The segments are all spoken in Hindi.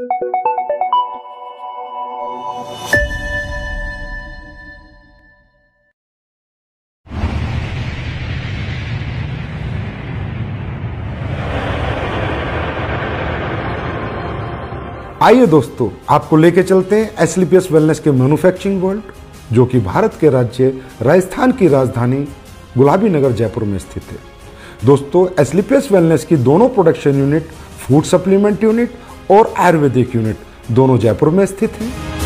आइए दोस्तों, आपको लेके चलते हैं एसलीपीएस वेलनेस के मैन्युफैक्चरिंग वर्ल्ड जो कि भारत के राज्य राजस्थान की राजधानी गुलाबी नगर जयपुर में स्थित है। दोस्तों एसलीपीएस वेलनेस की दोनों production unit food supplement unit और आयुर्वेदिक यूनिट दोनों जयपुर में स्थित हैं।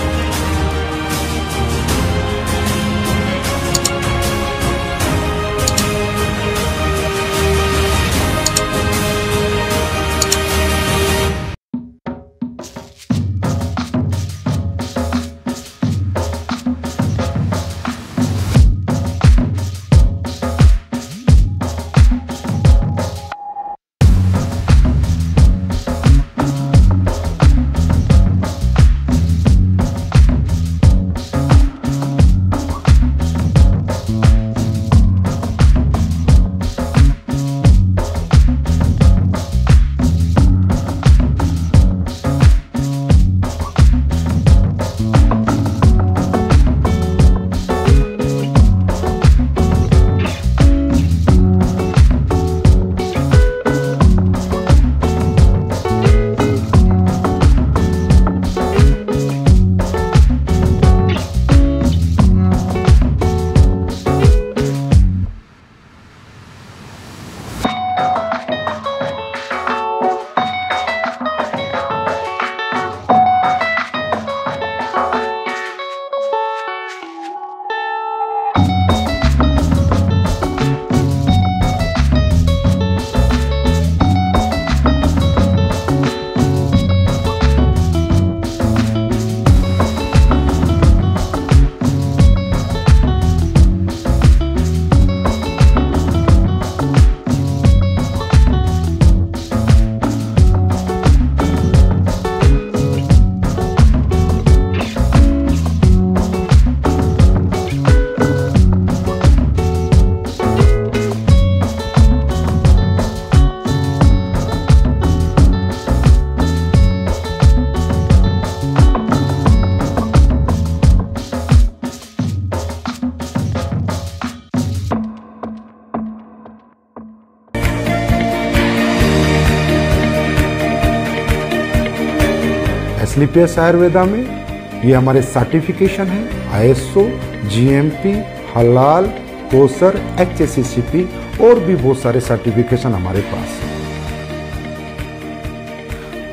एसलीपीएस आयुर्वेदा में, ये हमारे सर्टिफिकेशन है आईएसओ जीएमपी हलाल कोसर एचएससीसीपी और भी बहुत सारे सर्टिफिकेशन हमारे पास है।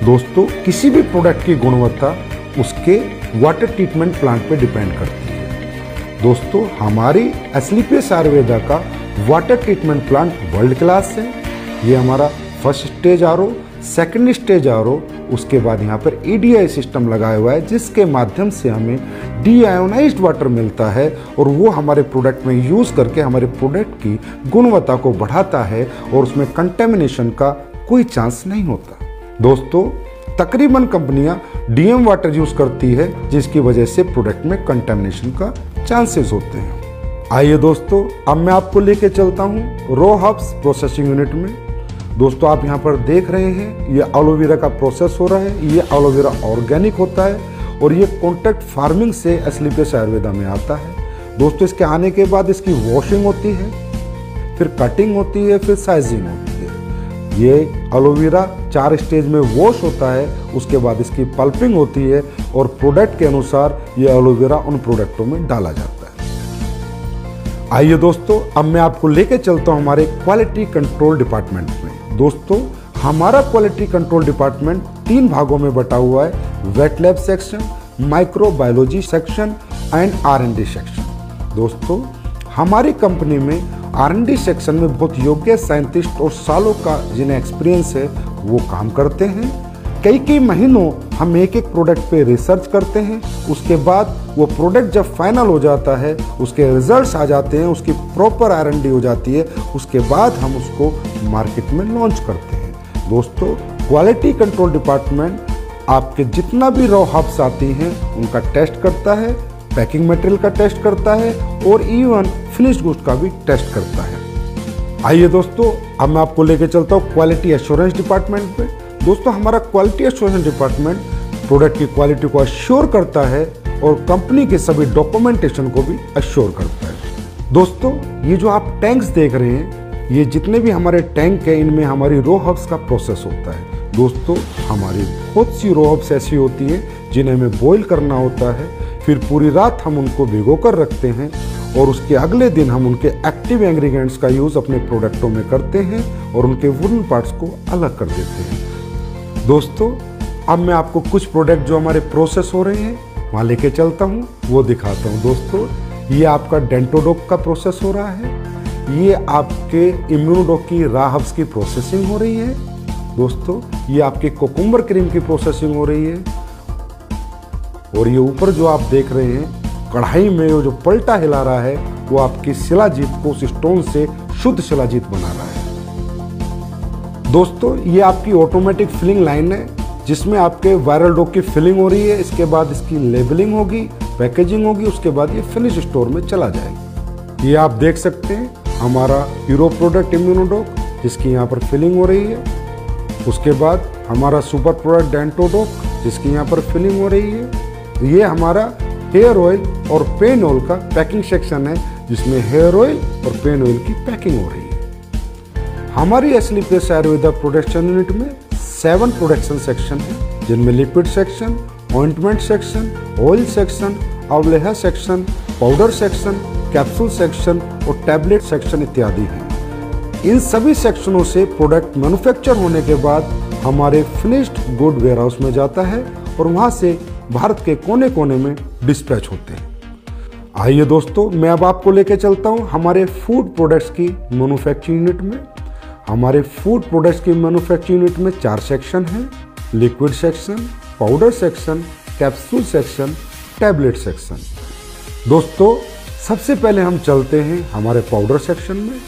दोस्तों, किसी भी प्रोडक्ट की गुणवत्ता, उसके वाटर ट्रीटमेंट प्लांट पे डिपेंड करती है। दोस्तों, हमारी एसलीपीएस आयुर्वेदा का water treatment plant world class है। ये हमारा फ़र्स्ट स्टेज आर सेकेंड स्टेज आर उसके बाद यहाँ पर ईडीआई सिस्टम लगाया हुआ है, जिसके माध्यम से हमें डीआयोनाइज्ड वाटर मिलता है और वो हमारे प्रोडक्ट में यूज़ करके हमारे प्रोडक्ट की गुणवत्ता को बढ़ाता है और उसमें कंटेमिनेशन का कोई चांस नहीं होता। दोस्तों, तकरीबन कंपनियाँ डीएम वाटर यूज़ करती है, जिसकी वजह से प्रोडक्ट में कंटेमिनेशन का चांसेस होते हैं। आइए दोस्तों, अब मैं आपको लेके चलता हूँ रो हब्स प्रोसेसिंग यूनिट में। दोस्तों, आप यहाँ पर देख रहे हैं, ये एलोवेरा का प्रोसेस हो रहा है, ये एलोवेरा ऑर्गेनिक होता है और ये कॉन्टैक्ट फ़ार्मिंग से एसलीपियस आयुर्वेदा में आता है। दोस्तों, इसके आने के बाद इसकी वॉशिंग होती है, फिर कटिंग होती है, फिर साइजिंग होती है। ये एलोवेरा चार स्टेज में वॉश होता है, उसके बाद इसकी पल्पिंग होती है और प्रोडक्ट के अनुसार ये एलोवेरा उन प्रोडक्टों में डाला जाता है। आइए दोस्तों, अब मैं आपको लेके चलता हूँ हमारे क्वालिटी कंट्रोल डिपार्टमेंट में। दोस्तों, हमारा क्वालिटी कंट्रोल डिपार्टमेंट तीन भागों में बटा हुआ है wet lab section microbiology section and R N D section दोस्तों, हमारी कंपनी में आर एन डी सेक्शन में बहुत योग्य साइंटिस्ट और सालों का जिन्हें एक्सपीरियंस है, वो काम करते हैं। कई कई महीनों हम एक एक प्रोडक्ट पे रिसर्च करते हैं। उसके बाद वो प्रोडक्ट जब फाइनल हो जाता है, उसके रिजल्ट्स आ जाते हैं, उसकी प्रॉपर आरएनडी हो जाती है, उसके बाद हम उसको मार्केट में लॉन्च करते हैं। दोस्तों क्वालिटी कंट्रोल डिपार्टमेंट आपके जितना भी रॉ हब्स आती हैं, उनका टेस्ट करता है पैकिंग मटेरियल का टेस्ट करता है और इवन फिनिश गुड्स का भी टेस्ट करता है। आइए दोस्तों, अब मैं आपको लेके चलता हूँ क्वालिटी एश्योरेंस डिपार्टमेंट पे। दोस्तों, हमारा क्वालिटी एश्योरेंस डिपार्टमेंट प्रोडक्ट की क्वालिटी को अश्योर करता है और कंपनी के सभी डॉक्यूमेंटेशन को भी अश्योर करता है। दोस्तों, ये जो आप टैंक्स देख रहे हैं, ये जितने भी हमारे टैंक है, इनमें हमारी रो हब्स का प्रोसेस होता है। दोस्तों, हमारी बहुत सी रो हब्स ऐसी होती है, जिन्हें हमें बॉईल करना होता है, फिर पूरी रात हम उनको भिगो कर रखते हैं और उसके अगले दिन हम उनके एक्टिव इंग्रेडिएंट्स का यूज़ अपने प्रोडक्टों में करते हैं और उनके वुडन पार्ट्स को अलग कर देते हैं। दोस्तों, अब मैं आपको कुछ प्रोडक्ट जो हमारे प्रोसेस हो रहे हैं, वहाँ लेके चलता हूँ, वो दिखाता हूँ दोस्तों। ये आपका डेंटोडोक का प्रोसेस हो रहा है। ये आपके इम्यूनोडोक की राहब्स की प्रोसेसिंग हो रही है। दोस्तों, ये आपके कोकुम्बर क्रीम की प्रोसेसिंग हो रही है। और ये ऊपर जो आप देख रहे हैं, कढ़ाई में जो पलटा हिला रहा है, वो आपकी शिलाजीत को उस स्टोन से शुद्ध शिलाजीत बना रहा है। दोस्तों, ये आपकी ऑटोमेटिक फिलिंग लाइन है, जिसमें आपके वायरल डॉग की फिलिंग हो रही है, इसके बाद इसकी लेबलिंग होगी पैकेजिंग होगी, उसके बाद ये फिनिश स्टोर में चला जाएगा। ये आप देख सकते हैं, हमारा हीरो प्रोडक्ट इम्यूनोडोक जिसकी यहाँ पर फिलिंग हो रही है। उसके बाद हमारा सुपर प्रोडक्ट डेंटोडोक जिसकी यहाँ पर फिलिंग हो रही है। ये हमारा हेयर ऑयल और पेन ऑयल का पैकिंग सेक्शन है, जिसमें हेयर ऑयल और पेन ऑयल की पैकिंग हो रही है। हमारी असली प्लेस आयुर्वेदा प्रोडक्शन यूनिट में सेवन प्रोडक्शन सेक्शन है, जिनमें liquid section ointment section oil section अवलेहा section powder section capsule section और टैबलेट सेक्शन इत्यादि हैं। इन सभी सेक्शनों से प्रोडक्ट मैन्युफैक्चर होने के बाद हमारे फिनिश्ड गुड वेयर हाउस में जाता है और वहाँ से भारत के कोने कोने में डिस्पैच होते हैं। आइए दोस्तों, मैं अब आपको लेके चलता हूँ हमारे फ़ूड प्रोडक्ट्स की मैन्युफैक्चरिंग यूनिट में। हमारे फ़ूड प्रोडक्ट्स की मैन्युफैक्चरिंग यूनिट में चार सेक्शन हैं liquid section powder section capsule section tablet section दोस्तों, सबसे पहले हम चलते हैं हमारे पाउडर सेक्शन में,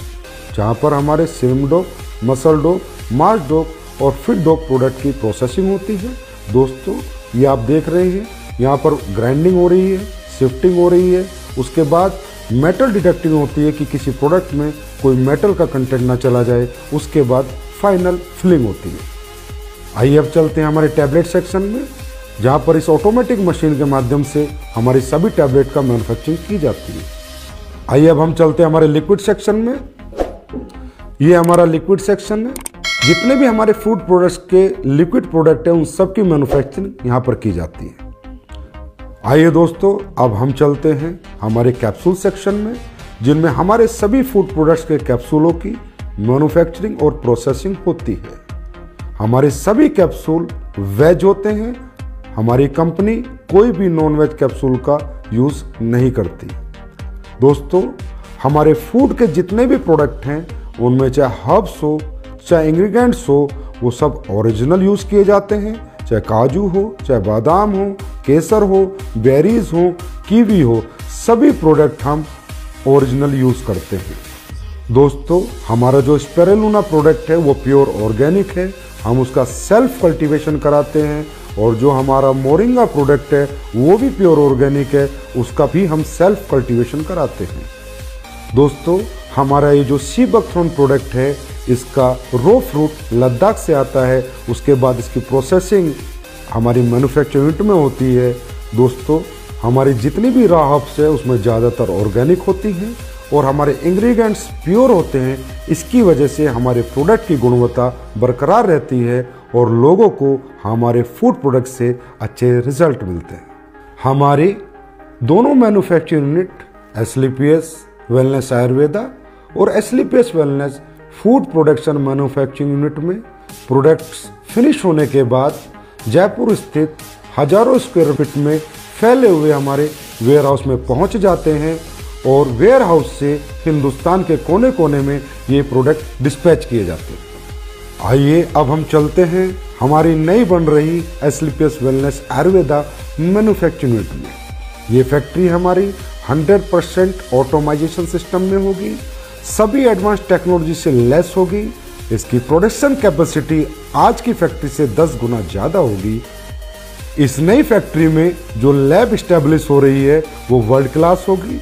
जहाँ पर हमारे Sim Dope Muscle Dope March Dope और फिट डोप प्रोडक्ट की प्रोसेसिंग होती है। दोस्तों, ये आप देख रहे हैं, यहाँ पर ग्राइंडिंग हो रही है शिफ्टिंग हो रही है, उसके बाद मेटल डिटेक्टिंग होती है कि किसी प्रोडक्ट में कोई मेटल का कंटेंट ना चला जाए, उसके बाद फाइनल फिलिंग होती है। आइए अब चलते हैं हमारे टैबलेट सेक्शन में, जहाँ पर इस ऑटोमेटिक मशीन के माध्यम से हमारी सभी टैबलेट का मैन्युफैक्चरिंग की जाती है। आइए अब हम चलते हैं हमारे लिक्विड सेक्शन में। ये हमारा लिक्विड सेक्शन है। जितने भी हमारे फ़ूड प्रोडक्ट्स के लिक्विड प्रोडक्ट हैं, उन सब की मैन्युफैक्चरिंग यहाँ पर की जाती है। आइए दोस्तों, अब हम चलते हैं हमारे कैप्सूल सेक्शन में, जिनमें हमारे सभी फ़ूड प्रोडक्ट्स के कैप्सूलों की मैन्युफैक्चरिंग और प्रोसेसिंग होती है। हमारे सभी कैप्सूल वेज होते हैं। हमारी कंपनी कोई भी नॉन वेज कैप्सूल का यूज़ नहीं करती। दोस्तों, हमारे फ़ूड के जितने भी प्रोडक्ट हैं, उनमें चाहे हर्ब्स हो, चाहे इंग्रेडिएंट्स हो, वो सब ओरिजिनल यूज़ किए जाते हैं। चाहे काजू हो, चाहे बादाम हो केसर हो, बेरीज हो, कीवी हो, सभी प्रोडक्ट हम ओरिजिनल यूज़ करते हैं। दोस्तों, हमारा जो स्पेरेलूना प्रोडक्ट है, वो प्योर ऑर्गेनिक है। हम उसका सेल्फ कल्टीवेशन कराते हैं और जो हमारा मोरिंगा प्रोडक्ट है, वो भी प्योर ऑर्गेनिक है, उसका भी हम सेल्फ कल्टीवेशन कराते हैं। दोस्तों, हमारा ये जो सी बकथ्रोन प्रोडक्ट है, इसका रो फ्रूट लद्दाख से आता है, उसके बाद इसकी प्रोसेसिंग हमारी मैन्युफैक्चरिंग यूनिट में होती है। दोस्तों, हमारी जितनी भी रॉ हब्स है, उसमें ज़्यादातर ऑर्गेनिक होती हैं और हमारे इंग्रेडिएंट्स प्योर होते हैं। इसकी वजह से हमारे प्रोडक्ट की गुणवत्ता बरकरार रहती है और लोगों को हमारे फ़ूड प्रोडक्ट से अच्छे रिज़ल्ट मिलते हैं। हमारी दोनों manufacturing unit S wellness Ayurveda और S wellness food production manufacturing unit में प्रोडक्ट्स फिनिश होने के बाद जयपुर स्थित हज़ारों स्क्वायर फीट में फैले हुए हमारे वेयर हाउस में पहुँच जाते हैं और वेयर हाउस से हिंदुस्तान के कोने कोने में ये प्रोडक्ट डिस्पैच किए जाते हैं। आइए अब हम चलते हैं हमारी नई बन रही SLPS wellness Ayurveda manufacturing unit में। ये फैक्ट्री हमारी 100 परसेंट ऑटोमाइजेशन सिस्टम में होगी, सभी एडवांस टेक्नोलॉजी से लेस होगी इसकी प्रोडक्शन कैपेसिटी आज की फैक्ट्री से 10 गुना ज़्यादा होगी। इस नई फैक्ट्री में जो लैब स्टेब्लिश हो रही है, वो वर्ल्ड क्लास होगी,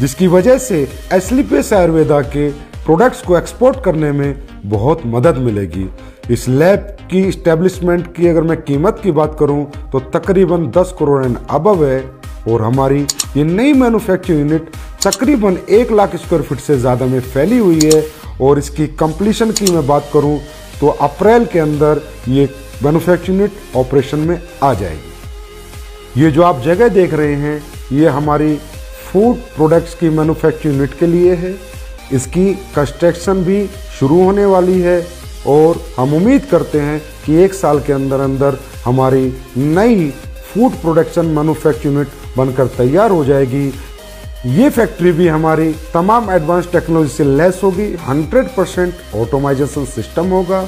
जिसकी वजह से एसलीपेस आयुर्वेदा के प्रोडक्ट्स को एक्सपोर्ट करने में बहुत मदद मिलेगी। इस लैब की स्टेब्लिशमेंट की अगर मैं कीमत की बात करूँ तो तकरीबन 10 करोड़ एंड अबव है, और हमारी ये नई मैन्युफैक्चरिंग यूनिट तकरीबन एक लाख स्क्वायर फीट से ज़्यादा में फैली हुई है और इसकी कंप्लीशन की मैं बात करूँ तो अप्रैल के अंदर ये मैन्युफैक्चरिंग यूनिट ऑपरेशन में आ जाएगी। ये जो आप जगह देख रहे हैं, ये हमारी फ़ूड प्रोडक्ट्स की मैन्युफैक्चरिंग यूनिट के लिए है। इसकी कंस्ट्रक्शन भी शुरू होने वाली है और हम उम्मीद करते हैं कि एक साल के अंदर अंदर हमारी नई फ़ूड प्रोडक्शन मैन्युफैक्चरिंग यूनिट बनकर तैयार हो जाएगी। ये फैक्ट्री भी हमारी तमाम एडवांस टेक्नोलॉजी से लेस होगी 100 परसेंट ऑटोमाइजेशन सिस्टम होगा,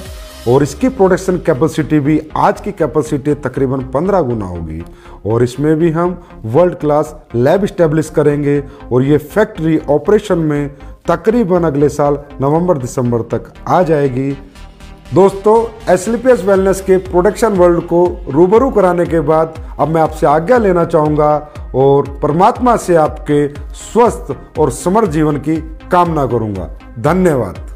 और इसकी प्रोडक्शन कैपेसिटी भी आज की कैपेसिटी तकरीबन 15 गुना होगी। और इसमें भी हम वर्ल्ड क्लास लैब स्टेब्लिश करेंगे, और ये फैक्ट्री ऑपरेशन में तकरीबन अगले साल नवंबर दिसंबर तक आ जाएगी। दोस्तों एसलीपीएस वेलनेस के प्रोडक्शन वर्ल्ड को रूबरू कराने के बाद अब मैं आपसे आज्ञा लेना चाहूँगा और परमात्मा से आपके स्वस्थ और समर जीवन की कामना करूँगा। धन्यवाद।